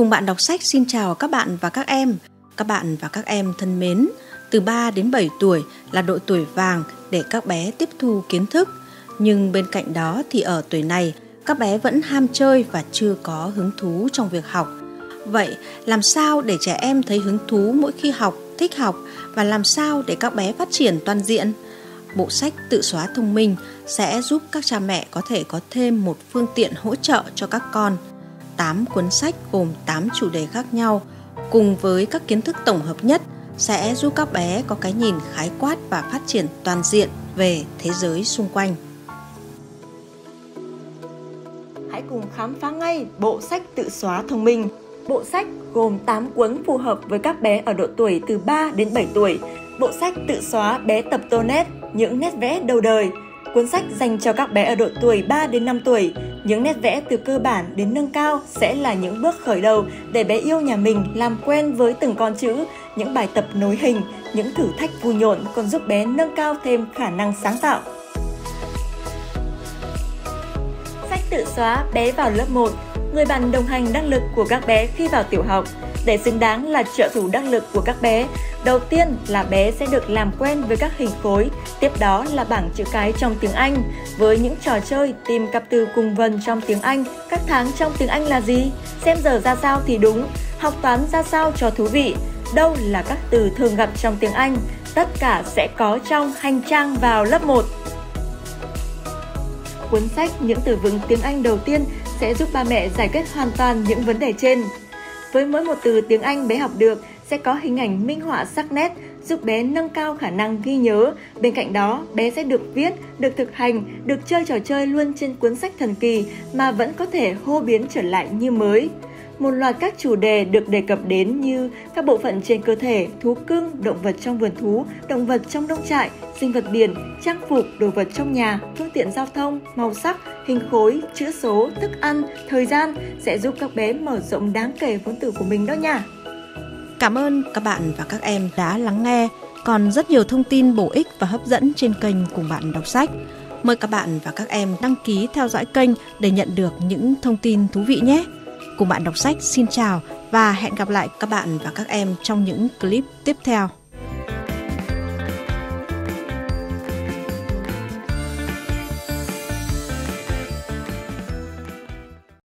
Cùng bạn đọc sách xin chào các bạn và các em. Các bạn và các em thân mến, từ 3 đến 7 tuổi là độ tuổi vàng để các bé tiếp thu kiến thức. Nhưng bên cạnh đó thì ở tuổi này, các bé vẫn ham chơi và chưa có hứng thú trong việc học. Vậy làm sao để trẻ em thấy hứng thú mỗi khi học, thích học và làm sao để các bé phát triển toàn diện? Bộ sách tự xóa thông minh sẽ giúp các cha mẹ có thể có thêm một phương tiện hỗ trợ cho các con. 8 cuốn sách gồm 8 chủ đề khác nhau cùng với các kiến thức tổng hợp nhất sẽ giúp các bé có cái nhìn khái quát và phát triển toàn diện về thế giới xung quanh. Hãy cùng khám phá ngay bộ sách tự xóa thông minh. Bộ sách gồm 8 cuốn phù hợp với các bé ở độ tuổi từ 3 đến 7 tuổi. Bộ sách tự xóa bé tập tô nét, những nét vẽ đầu đời. Cuốn sách dành cho các bé ở độ tuổi 3 đến 5 tuổi. Những nét vẽ từ cơ bản đến nâng cao sẽ là những bước khởi đầu để bé yêu nhà mình làm quen với từng con chữ, những bài tập nối hình, những thử thách vui nhộn còn giúp bé nâng cao thêm khả năng sáng tạo. Sách tự xóa bé vào lớp 1, người bạn đồng hành đắc lực của các bé khi vào tiểu học để xứng đáng là trợ thủ đắc lực của các bé. Đầu tiên là bé sẽ được làm quen với các hình khối, tiếp đó là bảng chữ cái trong tiếng Anh. Với những trò chơi tìm cặp từ cùng vần trong tiếng Anh, các tháng trong tiếng Anh là gì? Xem giờ ra sao thì đúng, học toán ra sao cho thú vị, đâu là các từ thường gặp trong tiếng Anh, tất cả sẽ có trong hành trang vào lớp 1. Cuốn sách Những từ vựng tiếng Anh đầu tiên sẽ giúp ba mẹ giải quyết hoàn toàn những vấn đề trên. Với mỗi một từ tiếng Anh bé học được sẽ có hình ảnh minh họa sắc nét giúp bé nâng cao khả năng ghi nhớ. Bên cạnh đó, bé sẽ được viết, được thực hành, được chơi trò chơi luôn trên cuốn sách thần kỳ mà vẫn có thể hô biến trở lại như mới một loạt các chủ đề được đề cập đến như các bộ phận trên cơ thể, thú cưng, động vật trong vườn thú, động vật trong nông trại, sinh vật biển, trang phục, đồ vật trong nhà, phương tiện giao thông, màu sắc, hình khối, chữ số, thức ăn, thời gian sẽ giúp các bé mở rộng đáng kể vốn từ của mình đó nha. Cảm ơn các bạn và các em đã lắng nghe. Còn rất nhiều thông tin bổ ích và hấp dẫn trên kênh cùng bạn đọc sách. Mời các bạn và các em đăng ký theo dõi kênh để nhận được những thông tin thú vị nhé. Cùng bạn đọc sách xin chào và hẹn gặp lại các bạn và các em trong những clip tiếp theo.